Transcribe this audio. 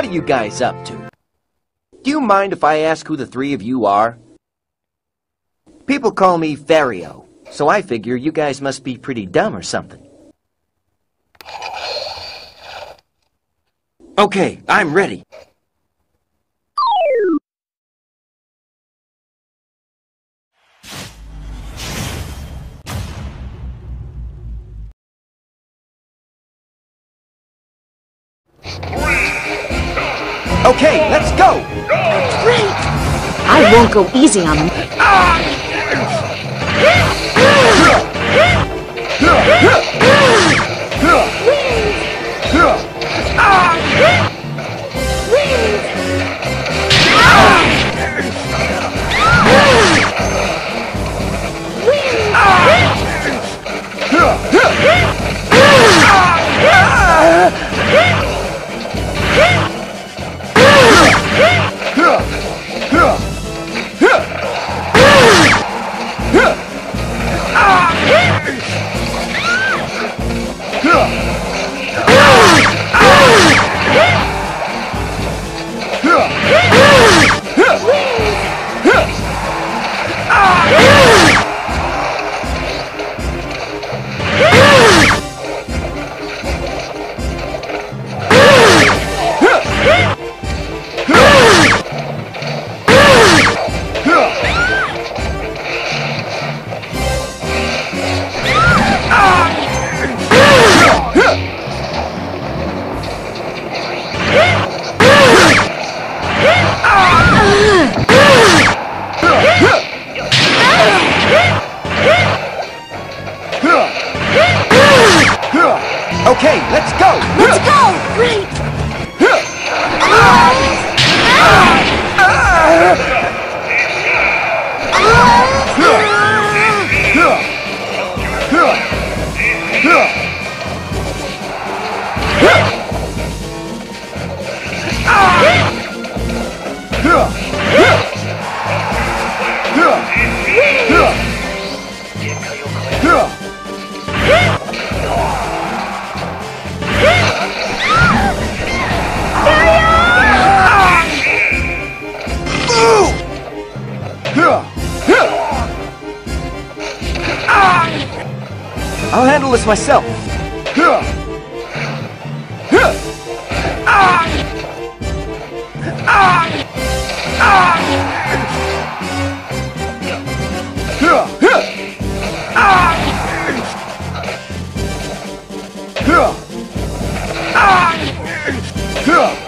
What are you guys up to? Do you mind if I ask who the three of you are? People call me Ferio, so I figure you guys must be pretty dumb or something. Okay, I'm ready. Okay, let's go! Great! I won't go easy on them. Ah! Okay, let's go! Let's go! Great! Handle this myself. Stay